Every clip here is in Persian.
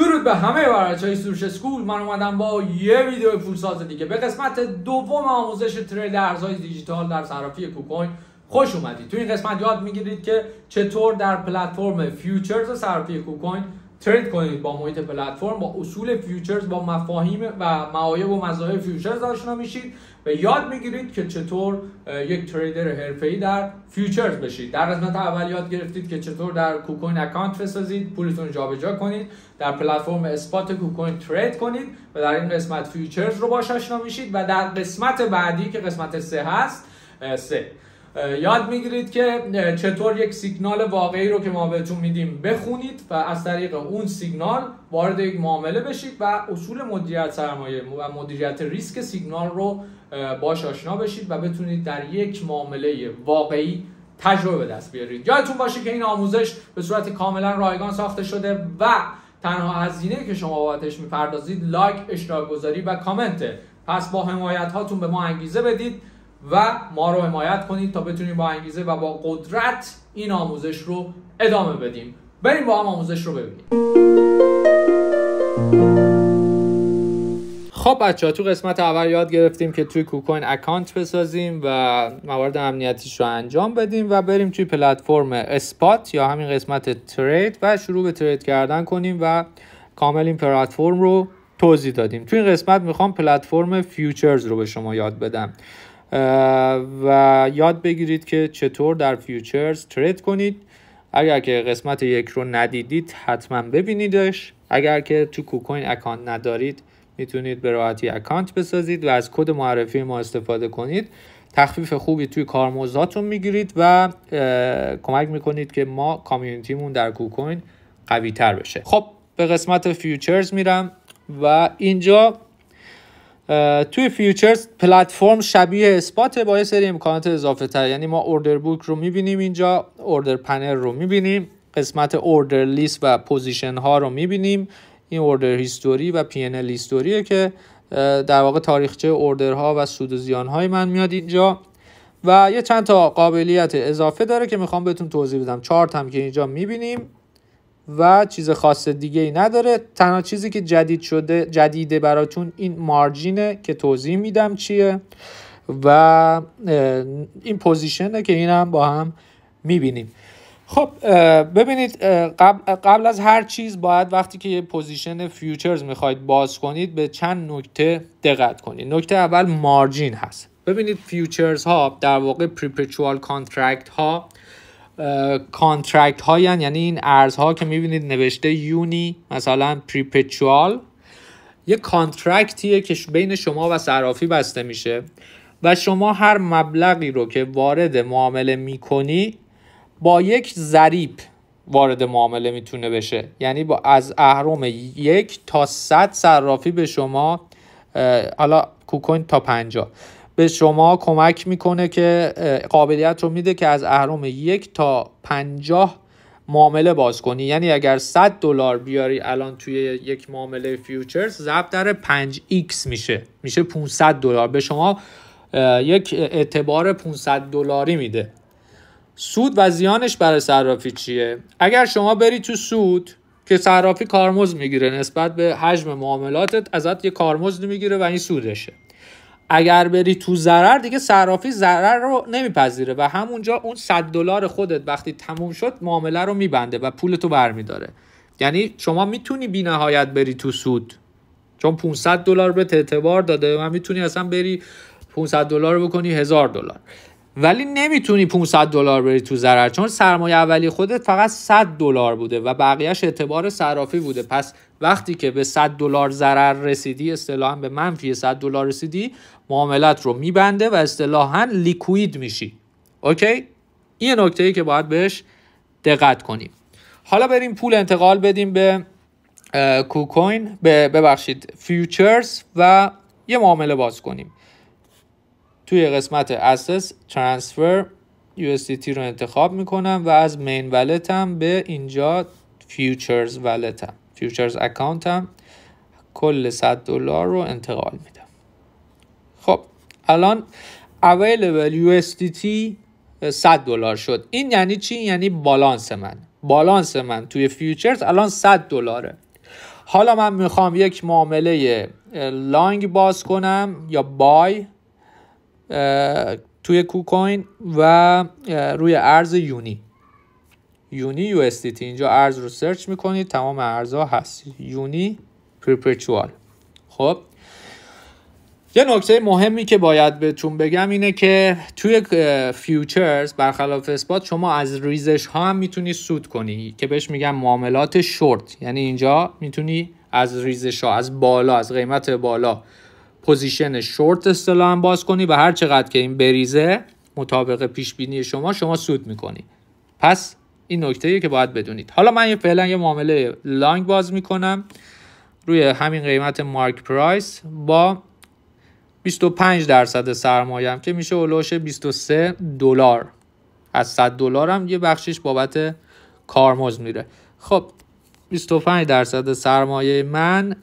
درود به همه بچه های سروش School. من اومدم با یه ویدیو پولساز دیگه. به قسمت دوم آموزش trade ارزهای دیجیتال در صرافی KuCoin خوش اومدید. تو این قسمت یاد می‌گیرید که چطور در پلتفرم futures صرافی KuCoin trade کنید با محیط پلتفرم با اصول futures با مفاهیم و معایب و مزایای futures آشنا میشید. و یاد می‌گیرید که چطور یک trader حرفه‌ای در futures بشید. در قسمت اول یاد گرفتید که چطور در KuCoin account بسازید پولتون جابجا کنید در پلتفرم spot KuCoin trade کنید و در این قسمت futures رو باش آشنا میشید. و در قسمت بعدی که قسمت سه هست سه. یاد می‌گیرید که چطور یک سیگنال واقعی رو که ما بهتون میدیم بخونید و از طریق اون سیگنال وارد یک معامله بشید و اصول مدیریت سرمایه و مدیریت ریسک سیگنال رو باش آشنا بشید و بتونید در یک معامله واقعی تجربه به دست بیارید. یادتون باشه که این آموزش به صورت کاملا رایگان ساخته شده و تنها هزینه که شما بابتش می‌پردازید لایک اشتراک گذاری و کامنته پس با حمایت هاتون به ما انگیزه بدید. و ما رو حمایت کنید تا بتونیم با انگیزه و با قدرت این آموزش رو ادامه بدیم. بریم با هم آموزش رو ببینیم. خب بچه ها تو قسمت اول یاد گرفتیم که توی کوکوین اکانت بسازیم و موارد امنیتیش رو انجام بدیم و بریم توی پلتفرم اسپات یا همین قسمت ترید و شروع به ترید کردن کنیم و کامل این پلتفرم رو توضیح دادیم. توی این قسمت می‌خوام پلتفرم فیوچرز رو به شما یاد بدم. و یاد بگیرید که چطور در فیوچرز ترید کنید. اگر که قسمت یک رو ندیدید حتما ببینیدش. اگر که تو کوکوین اکانت ندارید می‌تونید به راحتی اکانت بسازید و از کد معرفی ما استفاده کنید. تخفیف خوبی توی کارمزداتون می‌گیرید و کمک می‌کنید که ما community مون در کوکوین قوی تر بشه. خب به قسمت فیوچرز میرم و اینجا توی فیوچرز پلتفرم شبیه اسپات با یه سری امکانات اضافه تر یعنی ما order book رو می‌بینیم اینجا order panel رو می‌بینیم قسمت order list و position ها رو می‌بینیم. این order history و PNL history ه که در واقع تاریخچه order ها و سود و زیان های من میاد اینجا. و یه چند تا قابلیت اضافه داره که می‌خوام بهتون توضیح بدم. چارت هم که اینجا می‌بینیم. و چیز خاص دیگه ای نداره. تنها چیزی که جدید شده جدیده براتون این margin ه که توضیح میدم چیه و این position ه که این هم با هم می‌بینیم. خب ببینید قبل, از هر چیز باید وقتی که یه position فیوچرز می‌خواید باز کنید به چند نکته دقت کنید. نکته اول margin هست. ببینید فیوچرز ها در واقع perpetual contract ها contract های یعنی این ارزها که می‌بینید نوشته یونی مثلا perpetual یه contract یه که بین شما و صرافی بسته میشه و شما هر مبلغی رو که وارد معامله می‌کنی با یک ضریب وارد معامله می‌تونه بشه. یعنی با از اهرم یک تا صد صرافی به شما حالا کوکوین تا پنجاه. به شما کمک می‌کنه که قابلیت رو میده که از اهرم یک تا پنجاه معامله باز کنی. یعنی اگر 100 دلار بیاری الان توی یک معامله فیوچرز ضرب در 5 x میشه. میشه 500 دلار. به شما یک اعتبار 500 دلاری میده. سود و زیانش برای صرافی چیه؟ اگر شما بری تو سود که صرافی کارمزد می‌گیره نسبت به حجم معاملاتت ازت یه کارمزد می‌گیره و این سودشه. اگر بری تو ضرر دیگه صرافی ضرر رو نمیپذیره و همونجا اون 100 دلار خودت وقتی تموم شد معامله رو میبنده و پولتو برمیداره. یعنی شما می‌تونی بی نهایت بری تو سود. چون 500 دلار به اعتبار داده و می‌تونی اصلا بری 500 دلار بکنی 1000 دلار. ولی نمی‌تونی 500 دلار بری تو ضرر چون سرمایه اولی خودت فقط 100 دلار بوده و بقیهش اعتبار صرافی بوده. پس وقتی که به 100 دلار ضرر رسیدی اصطلاحا به منفی 100 دلار رسیدی معاملت رو میبنده و اصطلاحا liquid میشی. okay؟ این نکته ای که باید بهش دقت کنیم. حالا بریم پول انتقال بدیم به کوکوین به ببخشید فیوچرز و یه معامله باز کنیم. توی قسمت assets transfer USDT رو انتخاب می‌کنم و از main wallet م به اینجا فیوچرز wallet م فیوچرز account م کل 100 دلار رو انتقال میدم. خب الان available USDT 100 دلار شد. این یعنی چی؟ یعنی بالانس من. بالانس من توی فیوچرز الان 100 دلاره. حالا من می‌خوام یک معامله long باز کنم یا buy توی کوکوین و روی ارز یونی. یونی یو اینجا ارز رو search می‌کنید تمام ارزها هست. یونی perpetual خب. یه نکته مهمی که باید بهتون بگم اینه که توی فیوچرز برخلاف اسپات شما از ریزش ها هم می‌تونی سود کنی که بهش میگن معاملات شورت. یعنی اینجا می‌تونی از ریزش ها از بالا از قیمت بالا position short اصطلاحا باز کنی و هر چقدر که این بریزه مطابق پیش بینی شما شما سود می‌کنی. پس این نکته که باید بدونید. حالا من فعلا یه معامله long باز می‌کنم. روی همین قیمت mark price با 25 درصد سرمایه که میشه اولوش 23 دلار. از 100 دلار هم یه بخشش بابت کارمزد میره. خب 25 درصد سرمایه من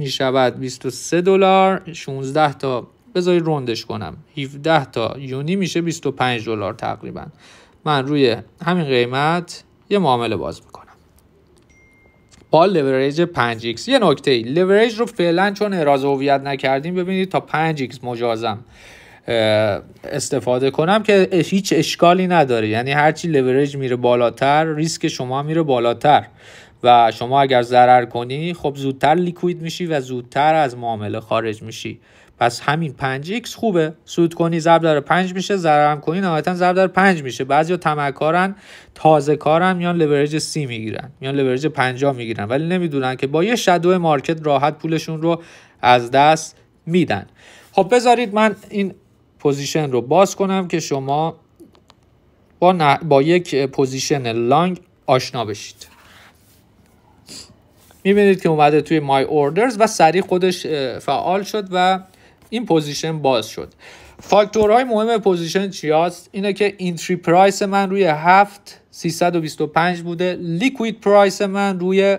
می‌شود 23 دلار 16 تا بذارید round ش کنم. 17 تا یونی میشه 25 دلار تقریبا. من روی همین قیمت یه معامله باز می‌کنم. با لوریج 5x یه نکته ای. لوریج رو فعلا چون احراز هویت نکردیم ببینید تا 5x مجازم استفاده کنم که هیچ اشکالی نداره. یعنی هرچی لوریج میره بالاتر ریسک شما میره بالاتر. و شما اگر ضرر کنی خب زودتر liquid میشی و زودتر از معامله خارج میشی. پس همین 5 x خوبه. سود کنی ضرب در 5 میشه ضرر هم کنی نهایتا ضرب در 5 میشه. بعضیا تازه کارن تازه کارن میان لورج 30 می‌گیرن. میان لورج 50 می‌گیرن. ولی نمی‌دونن که با یه shadow market راحت پولشون رو از دست میدن. خب بذارید من این position رو باز کنم که شما با, با یک position long آشنا بشید. می‌بینید که اومده توی my orders و سریع خودش فعال شد و این position باز شد. فاکتورهای مهم position چی هست؟ اینه که entry price من روی 7 325 بوده. liquid price من روی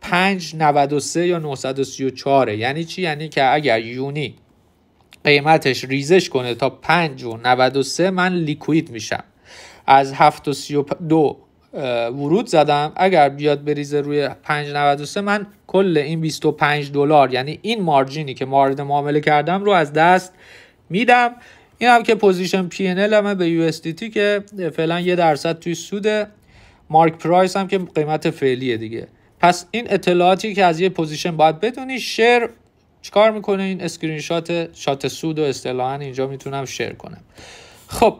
593 یا 934 یعنی چی؟ یعنی که اگر یونی قیمتش ریزش کنه تا 5 و 93 من liquid میشم. از 7 و 32 ورود زدم. اگر بیاد بریزه روی 5.93 من کل این 25 دلار یعنی این margin ی که مورد معامله کردم رو از دست میدم. این هم که position PNL مه به یو که فعلا یه درصد توی سود. mark price هم که قیمت فعلیه دیگه. پس این اطلاعاتی که از یه position باید بدونی share چیکار می‌کنه؟ این اسکرین شات سود و اصطلاحا اینجا می‌تونم share کنم. خب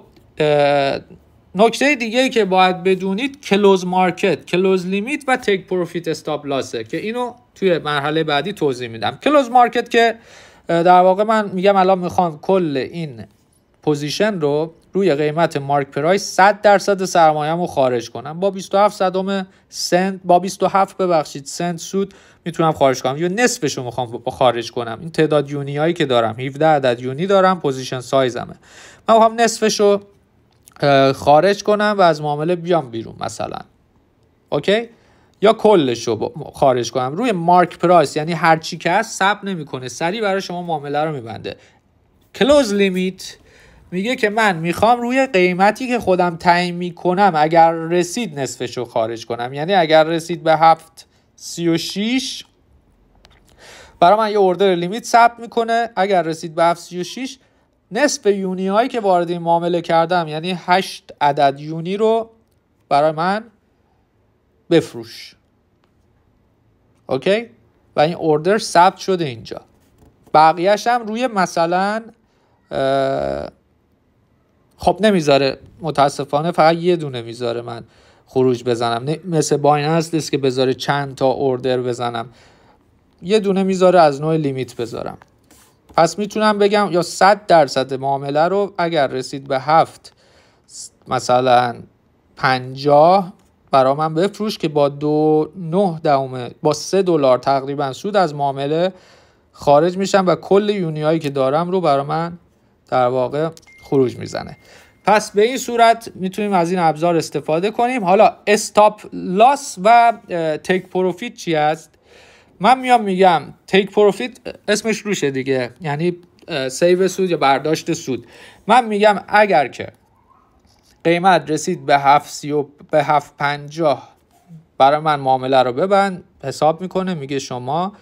نکته دیگه که باید بدونید close market close limit و take profit stop loss ه که اینو توی مرحله بعدی توضیح میدم. close market که در واقع من میگم الان می‌خوام کل این position رو روی قیمت mark price 100 درصد سرمایه‌مو خارج کنم. با 27 صدم سنت با 27 ببخشید سنت سود می‌تونم خارج کنم. یا نصفش رو می‌خوام خارج کنم. این تعداد یونیایی که دارم 17 عدد یونی دارم position size مه من می‌خوام نصفش رو خارج کنم و از معامله بیام بیرون مثلا. okay؟ یا کلش رو خارج کنم. روی mark price یعنی هر چی که هست صبر نمی‌کنه. سریع برای شما معامله رو میبنده. close limit میگه که من می‌خوام روی قیمتی که خودم تعیین می‌کنم اگر رسید نصفش رو خارج کنم. یعنی اگر رسید به هفت سی و شیش برای من یه اردر لیمیت ثبت می‌کنه. اگر رسید به هفت سی و شیش نصف یونی هایی که وارد این معامله کردم یعنی 8 عدد یونی رو برای من بفروش. اوکی؟ و این اوردر ثبت شده اینجا. بقیهش هم روی مثلا خب نمی‌ذاره متاسفانه فقط یه دونه می‌ذاره من خروج بزنم. مثل بایننس نیست که بذاره چند تا اوردر بزنم. یه دونه می‌ذاره از نوع لیمیت بذارم. پس می‌تونم بگم یا 100 درصد معامله رو اگر رسید به هفت مثلا 50 برا من بفروش که با دو نه دومه با سه دلار تقریبا سود از معامله خارج میشم و کل یونیایی که دارم رو برا من در واقع خروج می‌زنه. پس به این صورت می‌تونیم از این ابزار استفاده کنیم. حالا stop loss و take profit چی است من میام میگم take profit اسمش روشه دیگه. یعنی save سود یا برداشت سود. من میگم اگر که قیمت رسید به 7 به 750 برای من معامله رو ببند حساب می‌کنه میگه شما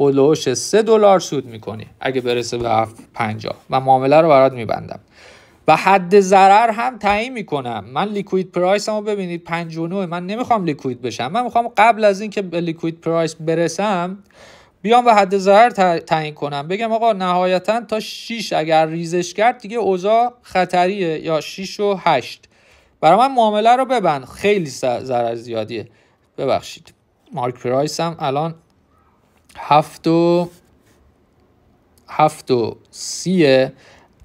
حدودش 3 دلار سود می‌کنی اگه برسه به 7 50 و معامله رو برات میبندم. و حد ضرر هم تعیین می‌کنم. من liquid price رو ببینید 59 من نمی‌خوام liquid بشم. من می‌خوام قبل از اینکه به liquid price برسم بیام به حد ضرر تعیین کنم. بگم آقا نهایتا تا 6 اگر ریزش کرد دیگه اوضاع خطریه. یا 6 و 8 برای من معامله رو ببند. خیلی ضرر زیادیه. ببخشید. mark price هم الان 7 و 7 و 30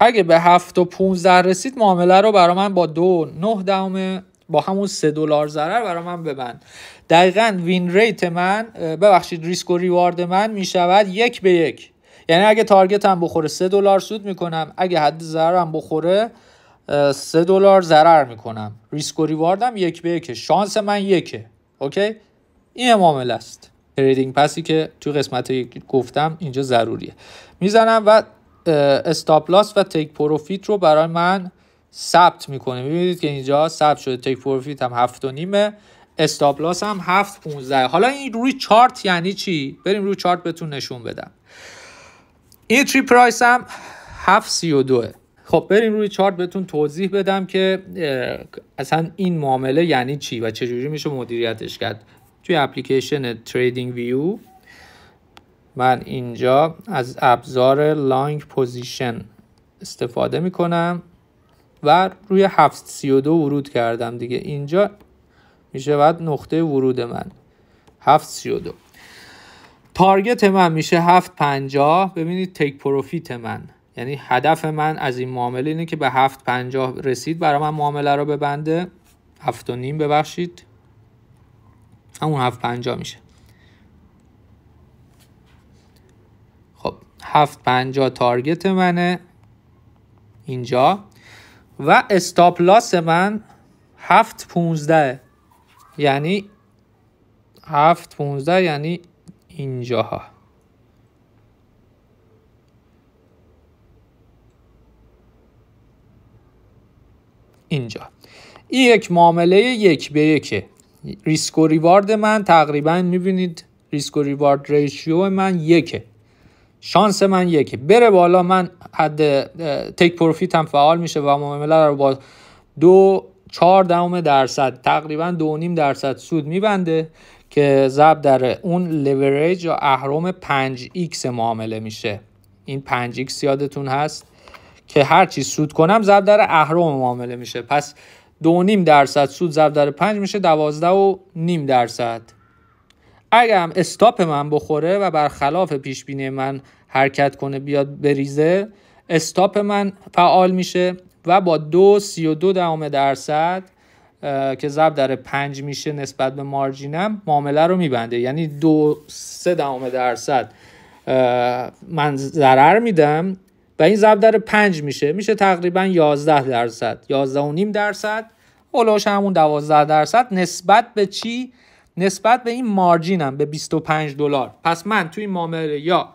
اگه به 7 و 15 رسید معامله رو برای من با دو نه دهم با همون 3 دلار ضرر برای من ببند. دقیقا win rate من ببخشید ریسک و reward من می‌شود یک به یک. یعنی اگه target هم بخوره 3 دلار سود می‌کنم. اگه حد ضررم بخوره 3 دلار ضرر می‌کنم. ریسک و reward م یک به یک شانس من یکه. okay؟ این معامله است. trading pass ی که تو قسمت گفتم اینجا ضروریه. می‌زنم و stop loss و take profit رو برای من ثبت می‌کنه. می‌بینید که اینجا ثبت شده. take profit هم هفت و نیمه stop loss هم هفت 15 حالا این روی چارت یعنی چی؟ بریم روی چارت بهتون نشون بدم. این entry price هم هفت سی و دوه. خب بریم روی چارت بهتون توضیح بدم که اصلا این معامله یعنی چی و چجوری میشه مدیریتش کرد. توی اپلیکیشن تریدینگ ویو من اینجا از ابزار long position استفاده می‌کنم و روی 732 ورود کردم دیگه. اینجا میشه بعد نقطه ورود من. 732 target من میشه 750 ببینید take profit من. یعنی هدف من از این معامله اینه که به 750 رسید. برای من معامله رو ببنده. 7 و نیم ببخشید. همون 750 میشه خب 750 تارگت منه. اینجا. و استاپ لاس من 715 یعنی 715 یعنی اینجاها. اینجا. این یک معامله یک به یکه ریسک و reward من تقریبا می‌بینید. ریسک و reward ratio من یکه شانس من یکه. بره بالا من حد take profit هم فعال میشه و معامله رو با دو چهار دهم درصد تقریبا دو نیم درصد سود میبنده که ضرب در اون لیوریج یا اهرم 5 x معامله میشه. این 5 x یادتون هست که هر چی سود کنم ضرب در اهرم معامله میشه. پس دو نیم درصد سود ضرب در 5 میشه دوازده و نیم درصد. اگر هم استاپ من بخوره و برخلاف پیش بینی من حرکت کنه بیاد بریزه استاپ من فعال میشه و با دو سی و دو دهم درصد که ضرب در پنج میشه نسبت به مارجینم معامله رو میبنده. یعنی دو سه دهم درصد من ضرر میدم و این ضرب در پنج میشه. میشه تقریبا 11 درصد 11 و نیم درصد. اولوش همون 12 درصد نسبت به چی؟ نسبت به این مارجینم به 25 دلار. پس من توی این معامله یا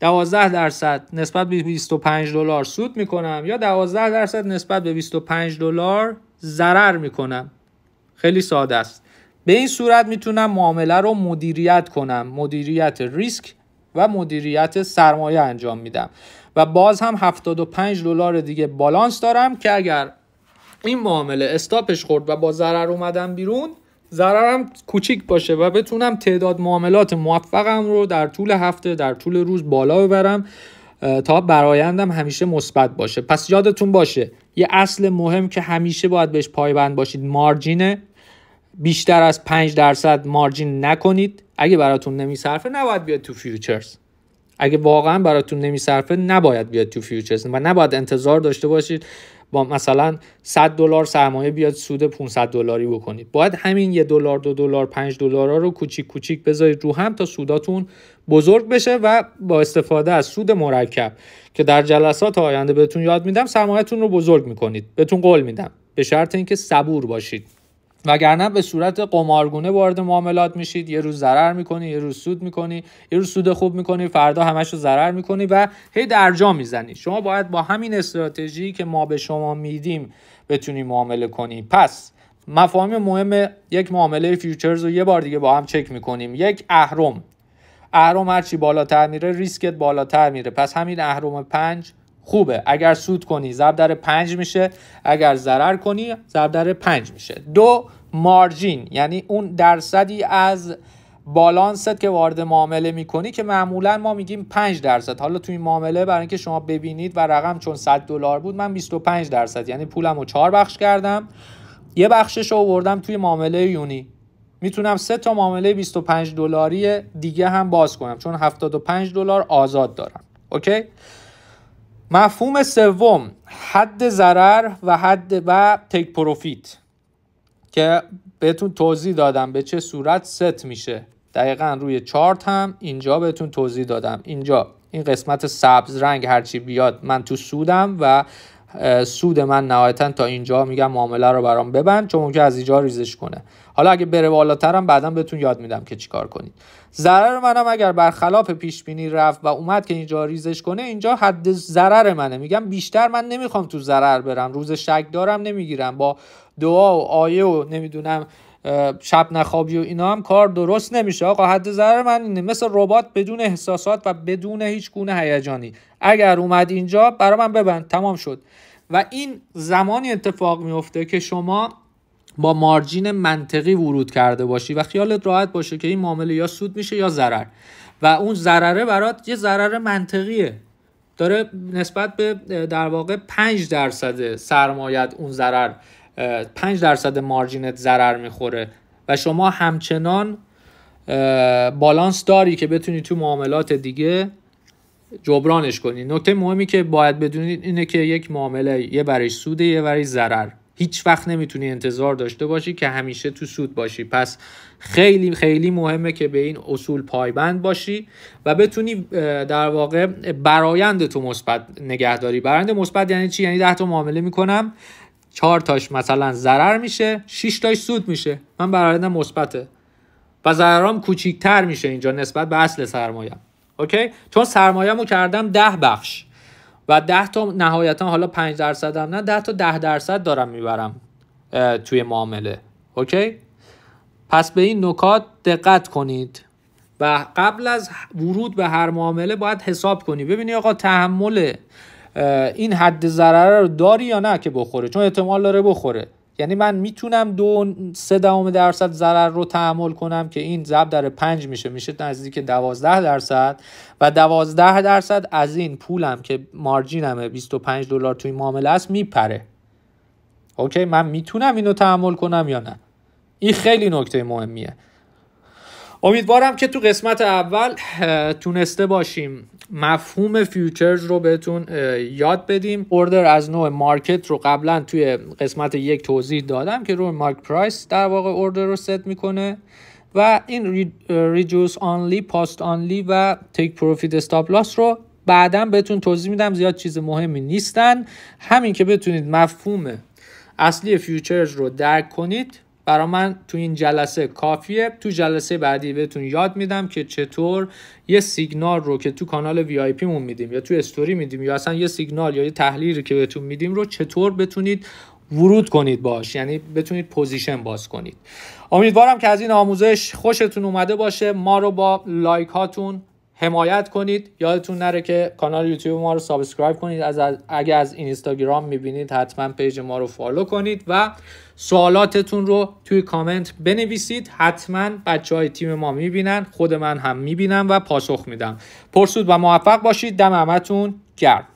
12 درصد نسبت به 25 دلار سود می‌کنم یا 12 درصد نسبت به 25 دلار ضرر می‌کنم. خیلی ساده است. به این صورت می‌تونم معامله رو مدیریت کنم. مدیریت ریسک و مدیریت سرمایه انجام میدم. و باز هم 75 دلار دیگه بالانس دارم که اگر این معامله استاپش خورد و با ضرر اومدم بیرون ضررم کوچیک باشه و بتونم تعداد معاملات موفقم رو در طول هفته در طول روز بالا ببرم تا برایندم همیشه مثبت باشه. پس یادتون باشه یه اصل مهم که همیشه باید بهش پایبند باشید مارجینه. بیشتر از 5 درصد مارجین نکنید. اگه براتون نمیصرفه نباید بیاد تو فیوچرز. اگه واقعا براتون نمیصرفه نباید بیاد تو فیوچرز. و نباید انتظار داشته باشید با مثلا 100 دلار سرمایه بیاد سود 500 دلاری بکنید. باید همین یه دلار دو دلار 5 دلار رو کوچیک کوچیک بذارید رو هم تا سوداتون بزرگ بشه و با استفاده از سود مرکب که در جلسات آینده بهتون یاد میدم سرمایهتون رو بزرگ می‌کنید. بهتون قول میدم. به شرط اینکه صبور باشید. وگرنه به صورت قمارگونه وارد معاملات میشید. یه روز ضرر می‌کنی یه روز سود می‌کنی یه روز سود خوب می‌کنی فردا همش رو ضرر می‌کنی و هی درجا می‌زنی. شما باید با همین استراتژی که ما به شما میدیم بتونی معامله کنی. پس مفاهیم مهم یک معامله futures رو یه بار دیگه با هم چک می‌کنیم. یک اهرم. اهرم هرچی بالاتر میره ریسکت بالاتر میره. پس همین اهرم پنج خوبه. اگر سود کنی ضرب در پنج میشه. اگر ضرر کنی ضرب در پنج میشه. دو margin. یعنی اون درصدی از بالانست که وارد معامله می‌کنی که معمولا ما میگیم 5 درصد. حالا تو این معامله برای اینکه شما ببینید و رقم چون 100 دلار بود من 25 درصد. یعنی پولم رو 4 بخش کردم. یه بخشش رو آوردم توی معامله یونی. می‌تونم سه تا معامله 25 دلاری دیگه هم باز کنم. چون 75 دلار آزاد دارم. اوکی؟ مفهوم سوم حد ضرر و حد و تک پروفیت که بهتون توضیح دادم به چه صورت ست میشه. دقیقا روی چارت هم اینجا بهتون توضیح دادم. اینجا این قسمت سبز رنگ هرچی بیاد من تو سودم و سود من نهایتا تا اینجا میگم معامله رو برام ببند چون ممکن از اینجا ریزش کنه. حالا اگه بره بالاترم بعدا بهتون یاد میدم که چیکار کنید. ضرر منم اگر برخلاف پیش بینی رفت و اومد که اینجا ریزش کنه اینجا حد ضرر منه. میگم بیشتر من نمی‌خوام تو ضرر برم. روز شک دارم نمی‌گیرم. با دعا و آیه و نمی‌دونم شب نخوابی و اینا هم کار درست نمیشه. آقا حد ضرر من اینه. مثل ربات بدون احساسات و بدون هیچ گونه هیجانی. اگر اومد اینجا برا من ببند. تمام شد. و این زمانی اتفاق میفته که شما با مارجین منطقی ورود کرده باشی و خیالت راحت باشه که این معامله یا سود میشه یا ضرر. و اون ضرره برات یه ضرر منطقیه. داره نسبت به در واقع 5 درصد سرمایت اون ضرر 5 درصد مارجینت ضرر می‌خوره و شما همچنان بالانس داری که بتونی تو معاملات دیگه جبرانش کنی. نکته مهمی که باید بدونید اینه که یک معامله یه برای سوده یه برای ضرر. هیچ وقت نمی‌تونی انتظار داشته باشی که همیشه تو سود باشی. پس خیلی خیلی مهمه که به این اصول پایبند باشی و بتونی در واقع برایند تو مثبت نگهداری. برند مثبت یعنی چی؟ یعنی 10 تا معامله می‌کنم. چهار تاش مثلا ضرر میشه 6 تاش سود میشه. من برایندم مثبته. و ضررام کوچیکتر میشه اینجا نسبت به اصل سرمایه اوکی؟ چون سرمایه‌مو کردم ده بخش. و 10 تا نهایتا حالا 5 درصد هم نه 10 تا 10 درصد دارم می‌برم توی معامله. اوکی؟ پس به این نکات دقت کنید. و قبل از ورود به هر معامله باید حساب کنی. ببینی آقا تحمل این حد ضرر رو داری یا نه که بخوره؟ چون احتمال داره بخوره. یعنی من می‌تونم دو سه دهم درصد ضرر رو تحمل کنم که این ضرب در پنج میشه. میشه نزدیک دوازده درصد. و دوازده درصد از این پولم که مارجینمه 25 دلار توی معامله است میپره. okay؟ من می‌تونم اینو تحمل کنم یا نه؟ این خیلی نکته مهمیه. امیدوارم که تو قسمت اول تونسته باشیم مفهوم futures رو بهتون یاد بدیم. order از نوع market رو قبلا توی قسمت یک توضیح دادم که روی mark price در واقع order رو ست می‌کنه و این reduce only post only و take profit stop loss رو بعدا بهتون توضیح میدم. زیاد چیز مهمی نیستن. همین که بتونید مفهوم اصلی futures رو درک کنید. برا من تو این جلسه کافیه. تو جلسه بعدی بهتون یاد میدم که چطور یه سیگنال رو که تو کانال VIP مون میدیم یا تو استوری میدیم یا اصلا یه سیگنال یا یه تحلیلی که بهتون میدیم رو چطور بتونید ورود کنید باش یعنی بتونید position باز کنید. امیدوارم که از این آموزش خوشتون اومده باشه. ما رو با لایک هاتون حمایت کنید. یادتون نره که کانال یوتیوب ما رو subscribe کنید. از اگه از اینستاگرام می‌بینید حتما پیج ما رو follow کنید و سوالاتتون رو توی کامنت بنویسید. حتما بچه های تیم ما می‌بینن خود من هم می‌بینم و پاسخ میدم. پرسود و موفق باشید. دم همتون گرم.